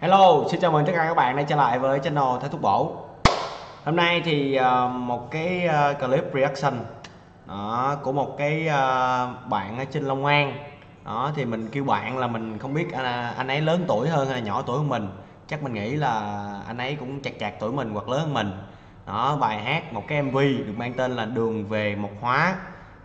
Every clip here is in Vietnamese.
Hello, xin chào mừng tất cả các bạn đã trở lại với channel Thái Thuốc Bổ. Hôm nay thì uh, một cái uh, clip reaction đó, của một cái uh, bạn ở trên Long An. Đó thì mình kêu bạn là mình không biết anh, anh ấy lớn tuổi hơn hay nhỏ tuổi hơn mình. Chắc mình nghĩ là anh ấy cũng chặt chặt tuổi mình hoặc lớn hơn mình. Đó bài hát một cái MV được mang tên là Đường về một hóa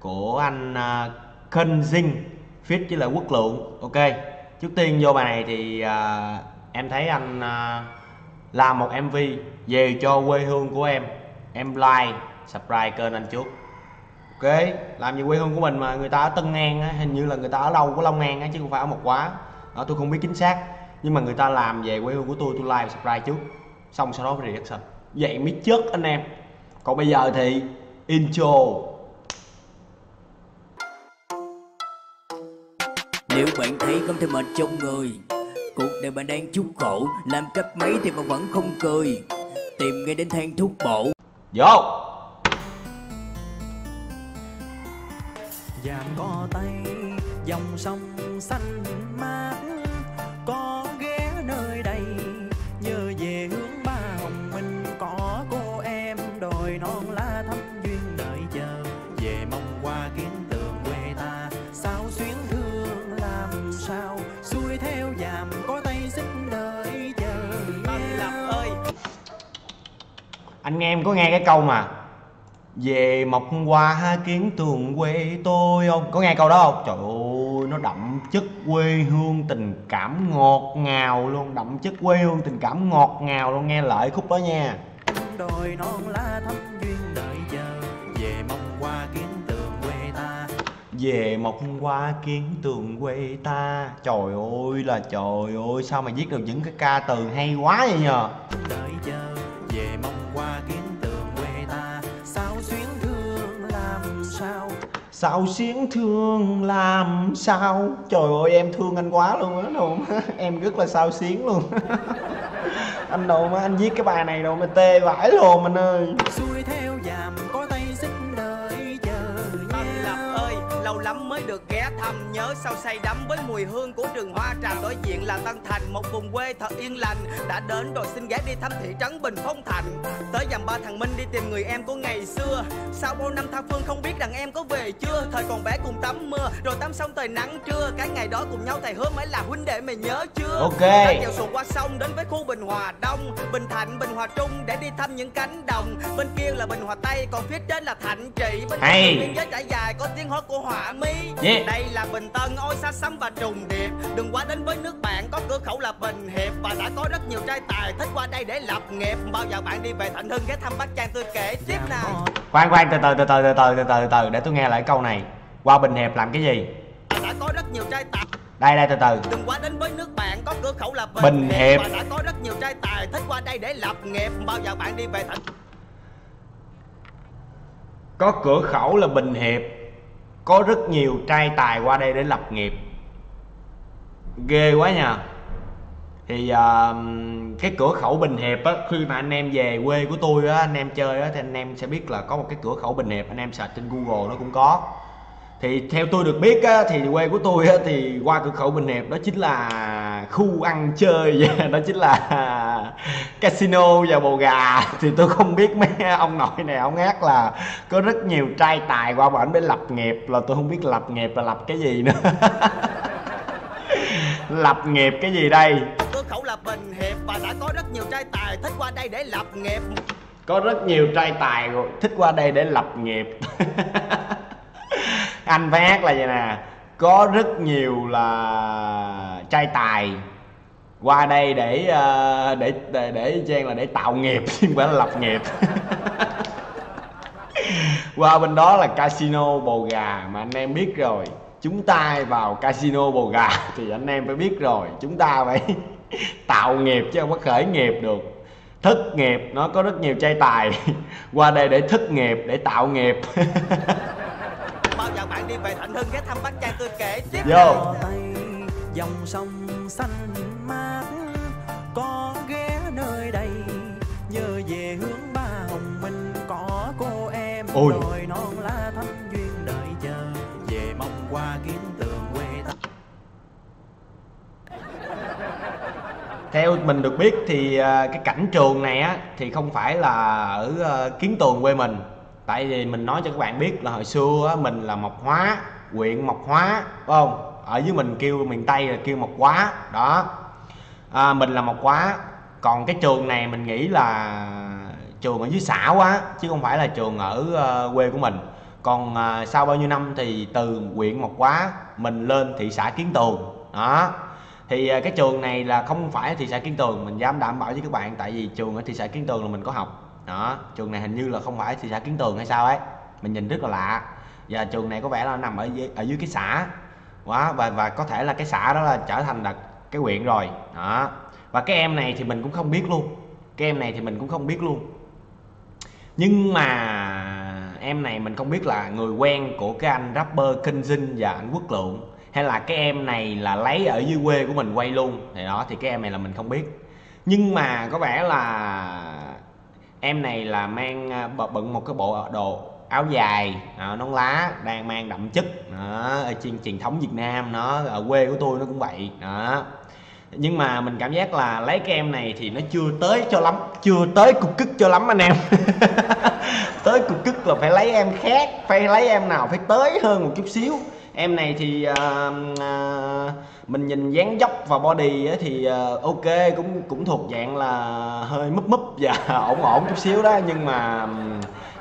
của anh uh, Kênh Dinh feat với lại Quốc Lượng. Ok trước tiên vô bài này thì uh, em thấy anh à, uh, làm một mv về cho quê hương của em. Em like subscribe kênh anh trước. Ok làm gì quê hương của mình mà người ta ở tân an á hình như là người ta ở đâu của long an á chứ không phải ở một quá. Đó tôi không biết chính xác. Nhưng mà người ta làm về quê hương của tôi tôi like subscribe trước. Xong sau đó mới reaction. Vậy mới chết anh em. Còn bây giờ thì intro. Nếu bạn thấy không thể mệt trong người Cuộc đời bạn đang chút khổ. Làm cấp mấy thì mà vẫn không cười. Tìm ngay đến than thuốc bổ. Vô! Dàm có tay dòng sông xanh mát. Có ghé nơi đây Nhớ về hướng ba hồng minh Có cô em đồi non lá thắm anh em có nghe cái câu mà về mọc qua kiến tường quê tôi không? Có nghe câu đó không? Trời ơi nó đậm chất quê hương tình cảm ngọt ngào luôn đậm chất quê hương tình cảm ngọt ngào luôn nghe lại khúc đó nha. Đồi non lá thắm duyên đợi chờ Về mong qua kiến tường quê ta. Về mọc qua kiến tường quê ta. Trời ơi là trời ơi sao mà viết được những cái ca từ hay quá vậy nhờ? Đợi chờ sao xiến thương làm sao? Trời ơi, em thương anh quá luôn á đâu má. em rất là sao xiến luôn. Anh đâu mà anh viết cái bài này đâu mà tê vãi luôn, anh ơi. Nhớ sao say đắm với mùi hương của rừng hoa trà Đối diện là Tân Thành, một vùng quê thật yên lành Đã đến rồi xin ghé đi thăm thị trấn Bình Phong Thành. Tới dằm ba thằng Minh đi tìm người em của ngày xưa. Sau bao năm tha phương không biết rằng em có về chưa Thời còn bé cùng tắm mưa, rồi tắm xong trời nắng trưa Cái ngày đó cùng nhau thầy hứa mới là huynh đệ mày nhớ chưa? Ok. Đã chèo xuồng qua sông đến với khu Bình Hòa Đông Bình Thạnh, Bình Hòa Trung để đi thăm những cánh đồng. Bên kia là Bình Hòa Tây, còn phía trên là Thạnh Trị. Bên cạnh biên giới trải dài có tiếng hót của họa mi Yeah. đây là bình tân ôi xa xăm và trùng điệp đừng qua đến với nước bạn có cửa khẩu là bình hiệp. Và đã có rất nhiều trai tài thích qua đây để lập nghiệp. Bao giờ bạn đi về thạnh hưng ghé thăm bác trang tôi kể tiếp nào khoan khoan từ từ từ từ từ từ từ từ từ để tôi nghe lại câu này. Qua bình hiệp làm cái gì? Đã có rất nhiều trai tài đây đây từ từ. Đừng qua đến với nước bạn có cửa khẩu là bình, Bình hiệp. và đã có rất nhiều trai tài thích qua đây để lập nghiệp. Bao giờ bạn đi về thạnh có cửa khẩu là bình hiệp có rất nhiều trai tài qua đây để lập nghiệp. Ghê quá nha. Thì uh, cái cửa khẩu bình hiệp á khi mà anh em về quê của tôi á anh em chơi á thì anh em sẽ biết là có một cái cửa khẩu bình hiệp anh em search trên google nó cũng có. Thì theo tôi được biết á thì quê của tôi á thì qua cửa khẩu bình hiệp đó chính là khu ăn chơi. Đó chính là casino và bồ gà. Thì tôi không biết mấy ông nội này ông ác là có rất nhiều trai tài qua bển để lập nghiệp là tôi không biết lập nghiệp là lập cái gì nữa. Lập nghiệp cái gì đây? Cửa khẩu là bình hiệp và đã có rất nhiều trai tài thích qua đây để lập nghiệp. Có rất nhiều trai tài thích qua đây để lập nghiệp. Anh phải hát là vậy nè có rất nhiều là trai tài qua đây để ờ, để để để trang là để tạo nghiệp, chứ không phải là lập nghiệp. Qua bên đó là casino bồ gà mà anh em biết rồi. Chúng ta vào casino bồ gà thì anh em phải biết rồi. Chúng ta phải tạo nghiệp chứ không có khởi nghiệp được. Thất nghiệp, nó có rất nhiều trai tài. Qua đây để thất nghiệp, để tạo nghiệp đi về thạnh hưng ghé thăm bác trang tôi kể tiếp Vô. dòng sông xanh mát có ghé nơi đây nhớ về hướng ba hồng minh có cô em Ôi. đồi non lá thắm duyên đợi chờ về mong qua kiến tường quê ta theo mình được biết thì à, cái cảnh trường này á thì không phải là ở à, kiến tường quê mình tại vì mình nói cho các bạn biết là hồi xưa á, mình là mộc hóa huyện mộc hóa phải không? Ở dưới mình kêu miền tây là kêu mộc hóa đó. À, mình là mộc hóa còn cái trường này mình nghĩ là trường ở dưới xã quá chứ không phải là trường ở uh, quê của mình. Còn uh, sau bao nhiêu năm thì từ huyện mộc hóa mình lên thị xã kiến tường đó. Thì uh, cái trường này là không phải thị xã kiến tường mình dám đảm bảo với các bạn tại vì trường ở thị xã kiến tường là mình có học đó trường này hình như là không phải thị xã kiến tường hay sao ấy. Mình nhìn rất là lạ. Và trường này có vẻ là nằm ở dưới, ở dưới cái xã. Quá và và có thể là cái xã đó là trở thành là cái huyện rồi. Đó. Và cái em này thì mình cũng không biết luôn. Cái em này thì mình cũng không biết luôn. Nhưng mà em này mình không biết là người quen của cái anh rapper kinh dinh và anh quốc lượng hay là cái em này là lấy ở dưới quê của mình quay luôn. Thì đó thì cái em này là mình không biết. Nhưng mà có vẻ là em này là mang à, bận một cái bộ đồ áo dài à, nón lá đang mang đậm chất đó, ở trên truyền thống Việt Nam nó ở quê của tôi nó cũng vậy đó. Nhưng mà mình cảm giác là lấy cái em này thì nó chưa tới cho lắm chưa tới cục cức cho lắm anh em. Tới cục cức là phải lấy em khác phải lấy em nào phải tới hơn một chút xíu em này thì uh, uh, mình nhìn dáng dốc và body thì uh, ok cũng cũng thuộc dạng là hơi múp múp và ổn ổn chút xíu đó. Nhưng mà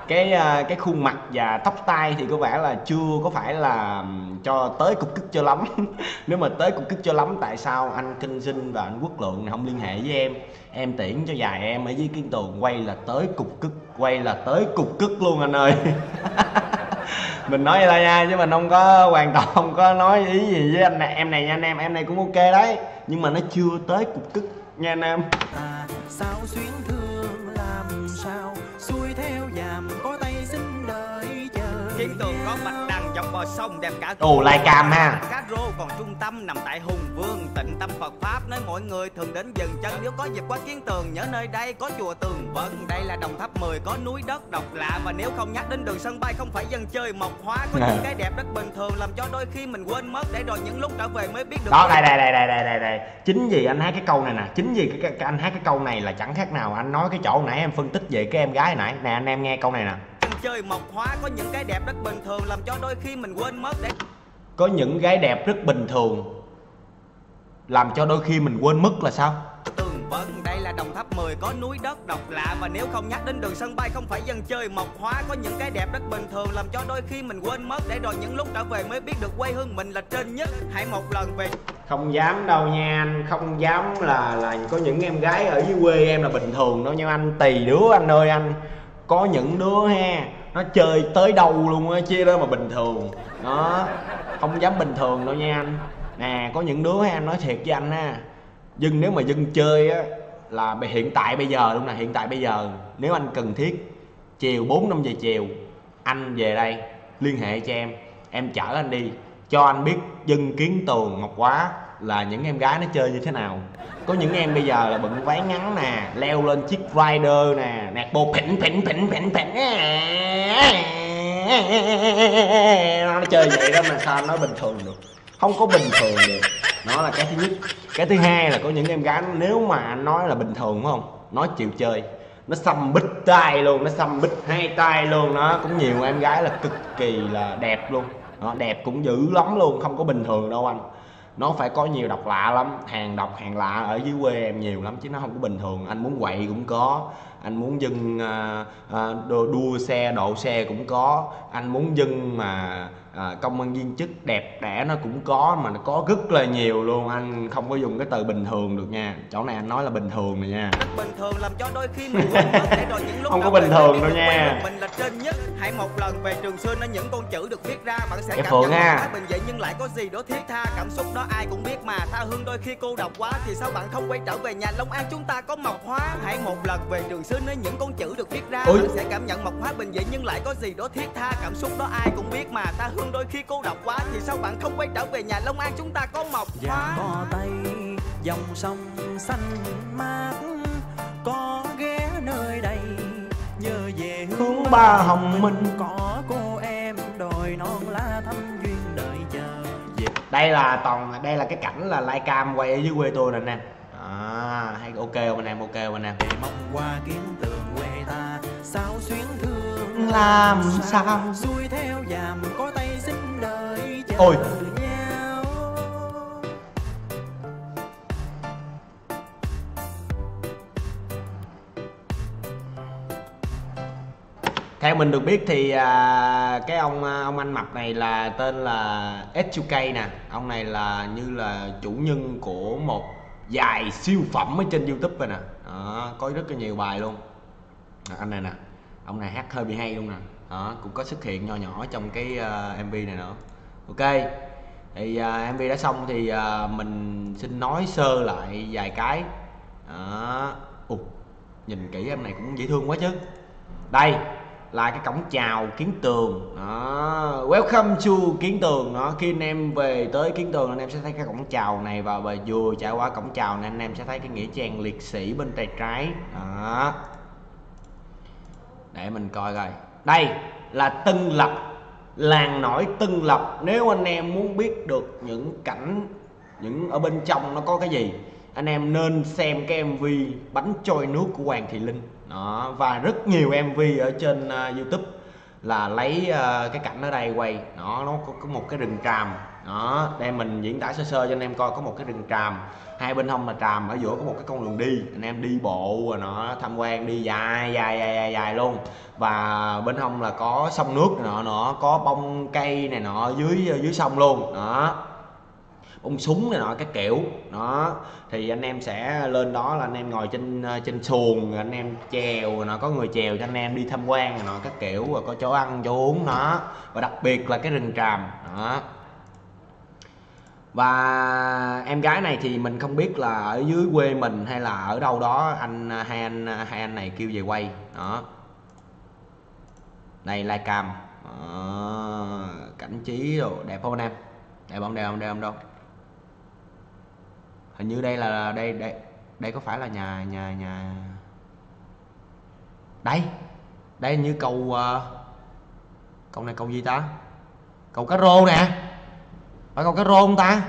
cái cái khuôn mặt và tóc tai thì có vẻ là chưa có phải là cho tới cục cức cho lắm. Nếu mà tới cục cức cho lắm tại sao anh kinh sinh và anh quốc lượng không liên hệ với em? Em tiễn cho dài em ở dưới kiến tường quay là tới cục cức quay là tới cục cức luôn anh ơi. mình nói vậy thôi nha chứ mình không có hoàn toàn không có nói ý gì với anh này em này nha anh em em này cũng ok đấy. Nhưng mà nó chưa tới cục kích nha anh em. À, sao xuyến thương làm sao? Xuôi theo dàm có tay xin đợi chờ kiến tường có dọc bờ sông đẹp cả ồ lai cam ha. cá rô còn trung tâm nằm tại hùng vương tịnh tâm phật pháp nơi mọi người thường đến dừng chân. Nếu có dịp qua kiến tường nhớ nơi đây có chùa tường vân. Đây là đồng tháp 10 có núi đất độc lạ. Và nếu không nhắc đến đường sân bay không phải dân chơi mộc hóa. Có những cái đẹp rất bình thường làm cho đôi khi mình quên mất. Để rồi những lúc trở về mới biết được đó đây đây đây đây đây đây đây. Chính vì anh hát cái câu này nè chính vì cái, cái, cái anh hát cái câu này là chẳng khác nào anh nói cái chỗ nãy em phân tích về cái em gái nãy. Nè anh em nghe câu này nè chơi mộc hóa có những cái đẹp rất bình thường làm cho đôi khi mình quên mất để có những gái đẹp rất bình thường làm cho đôi khi mình quên mất là sao? Tường vân đây là đồng tháp 10 có núi đất độc lạ và nếu không nhắc đến đường sân bay không phải dân chơi mộc hóa có những cái đẹp rất bình thường làm cho đôi khi mình quên mất để rồi những lúc trở về mới biết được quê hương mình là trên nhất. Hãy một lần về. Không dám đâu nha anh không dám là là có những em gái ở dưới quê em là bình thường đâu nha anh tùy đứa anh ơi anh có những đứa ha, nó chơi tới đâu luôn á, chứ đó mà bình thường. Đó, không dám bình thường đâu nha anh. Nè, có những đứa ha em nói thiệt với anh ha dân nếu mà dân chơi á, là bây- hiện tại bây giờ luôn nè, hiện tại bây giờ. Nếu anh cần thiết, chiều 4 5 giờ chiều, anh về đây, liên hệ cho em. Em chở anh đi, cho anh biết dân kiến tường ngọc quá là những em gái nó chơi như thế nào. Có những em bây giờ là bận váy ngắn nè, leo lên chiếc rider nè, nẹt bô phỉnh phỉnh phỉnh phỉnh phỉnh. Nó chơi vậy đó mà sao nó bình thường được? Không có bình thường được. Nó là cái thứ nhất. Cái thứ hai là có những em gái nếu mà anh nói là bình thường phải không? Nó chịu chơi. Nó xăm bít tay luôn, nó xăm bít hai tay luôn nó cũng nhiều em gái là cực kỳ là đẹp luôn. Nó đẹp cũng dữ lắm luôn, không có bình thường đâu anh nó phải có nhiều độc lạ lắm hàng độc hàng lạ ở dưới quê em nhiều lắm chứ nó không có bình thường. Anh muốn quậy cũng có anh muốn dân à, à, đua, đua xe độ xe cũng có. Anh muốn dân mà à, công an viên chức đẹp đẽ nó cũng có mà nó có rất là nhiều luôn. Anh không có dùng cái từ bình thường được nha. Chỗ này anh nói là bình thường này nha. Rất bình thường làm cho đôi khi mình quên để rồi những lúc Không có bình thường đâu nha. mình là trên nhất. Hãy một lần về trường xưa nơi những con chữ được viết ra bạn sẽ cảm Phượng nhận ha. bình dị nhưng lại có gì đó thiết tha. Cảm xúc đó ai cũng biết mà. Tha hương đôi khi cô độc quá thì sao bạn không quay trở về nhà Long An chúng ta có mộc hóa? Hãy một lần về trường xưa nơi những con chữ được viết ra Ôi. bạn sẽ cảm nhận mộc hóa bình dị nhưng lại có gì đó thiết tha. Cảm xúc đó ai cũng biết mà. Tha hương đôi khi cô độc quá thì sao bạn không quay trở về nhà Long An chúng ta có mộc và hóa có tay dòng sông xanh mát có ghé nơi đây nhớ về Hướng ba hồng minh. có cô em đồi non lá thăm duyên đợi chờ. Đây là toàn đây là cái cảnh là lai cam quay ở dưới quê tôi nè anh em. À, ok không anh em ok không anh em? Mong qua kiến tường quê ta sao xuyến thương Làm sao? xuôi theo dàm có Ôi. theo mình được biết thì à, cái ông à, ông anh mập này là tên là S2K nè. Ông này là như là chủ nhân của một dài siêu phẩm ở trên youtube rồi nè. Đó, có rất là nhiều bài luôn. À, anh này nè. Ông này hát hơi bị hay luôn nè. Đó, cũng có xuất hiện nho nhỏ trong cái à, uh, mv này nữa ok. Thì à, mv đã xong thì à, mình xin nói sơ lại vài cái. Đó. Ồ, nhìn kỹ em này cũng dễ thương quá chứ. Đây là cái cổng chào kiến tường. Đó. Welcome to kiến tường. Đó khi anh em về tới kiến tường anh em sẽ thấy cái cổng chào này và và vừa trải qua cổng chào này anh em sẽ thấy cái nghĩa trang liệt sĩ bên tay trái. Đó. Để mình coi coi. Đây là tân lập làng nổi tân lập. Nếu anh em muốn biết được những cảnh những ở bên trong nó có cái gì anh em nên xem cái mv bánh trôi nước của hoàng thị linh. Đó và rất nhiều mv ở trên uh, youtube là lấy uh, cái cảnh ở đây quay. Nó nó có, có một cái rừng tràm đó đây mình diễn tả sơ sơ cho anh em coi có một cái rừng tràm. Hai bên hông là tràm ở giữa có một cái con đường đi. Anh em đi bộ rồi nó tham quan đi dài dài dài dài, dài luôn. Và bên hông là có sông nước nọ nọ có bông cây này nọ dưới dưới sông luôn. Đó. Bông súng này nọ các kiểu. Đó. Thì anh em sẽ lên đó là anh em ngồi trên trên xuồng anh em chèo rồi nó có người chèo cho anh em đi tham quan rồi nọ các kiểu rồi có chỗ ăn chỗ uống đó. Và đặc biệt là cái rừng tràm. Đó và em gái này thì mình không biết là ở dưới quê mình hay là ở đâu đó anh hai anh hai anh này kêu về quay. Đó. Đây lai cam. Đó. cảnh trí rồi đẹp không anh em? Đẹp không đẹp không đẹp không đâu? Hình như đây là đây đây đây có phải là nhà nhà nhà đây đây như cầu uh, cầu này cầu gì ta? Cầu cá rô nè phải cầu cá rô không ta?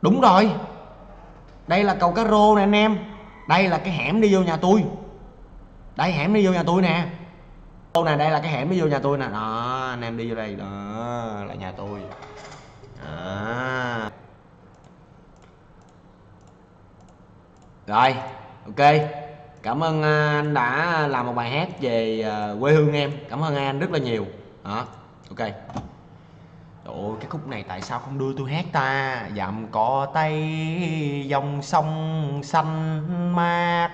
Đúng rồi. Đây là cầu cá rô nè anh em. Đây là cái hẻm đi vô nhà tôi. Đây, hẻm đi vô nhà tôi nè. Ô này đây là cái hẻm đi vô nhà tôi nè. Đó, anh em đi vô đây. Đó, là nhà tôi. Đó. Rồi, ok. Cảm ơn à, anh đã làm một bài hát về à, quê hương em. Cảm ơn à, anh rất là nhiều. Đó, ok. Ôi cái khúc này tại sao không đưa tôi hát ta? Dặm cỏ tay dòng sông xanh mát,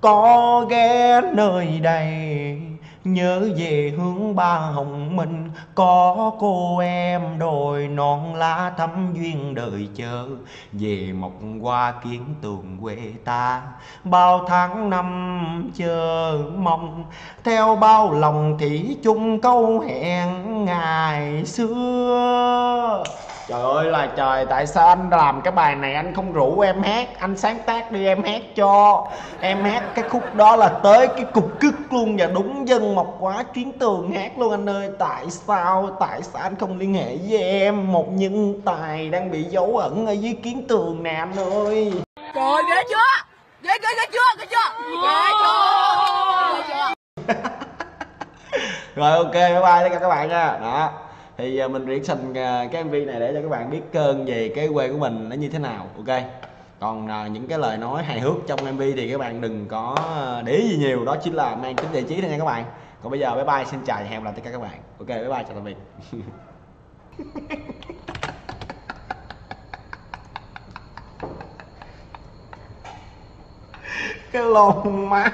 Có ghé nơi đây. Nhớ về hướng ba hồng minh. Có cô em đồi non lá thắm duyên đời chờ Về mộng qua kiến tường quê ta. Bao tháng năm chờ mong. Theo bao lòng thủy chung câu hẹn ngày xưa. Trời ơi là trời, tại sao anh làm cái bài này anh không rủ em hát Anh sáng tác đi em hát cho Em hát cái khúc đó là tới cái cục cứt luôn Và đúng dân mộc quá kiến tường hát luôn anh ơi Tại sao, tại sao anh không liên hệ với em Một nhân tài đang bị giấu ẩn ở dưới kiến tường nè anh ơi Trời ghê chưa? Ghê ghê? Ghê chưa? Ghê chưa? Ghê chưa? Rồi ok, bye bye tất cả các bạn nha Đó thì à, mình reaction à, cái mv này để cho các bạn biết cơn về cái quê của mình nó như thế nào ok? Còn à, những cái lời nói hài hước trong mv thì các bạn đừng có à, để ý gì nhiều đó chính là mang tính giải trí thôi nha các bạn. Còn bây giờ bye bye xin chào và hẹn gặp lại tất cả các bạn. Ok bye bye chào tạm biệt. Cái lồn má.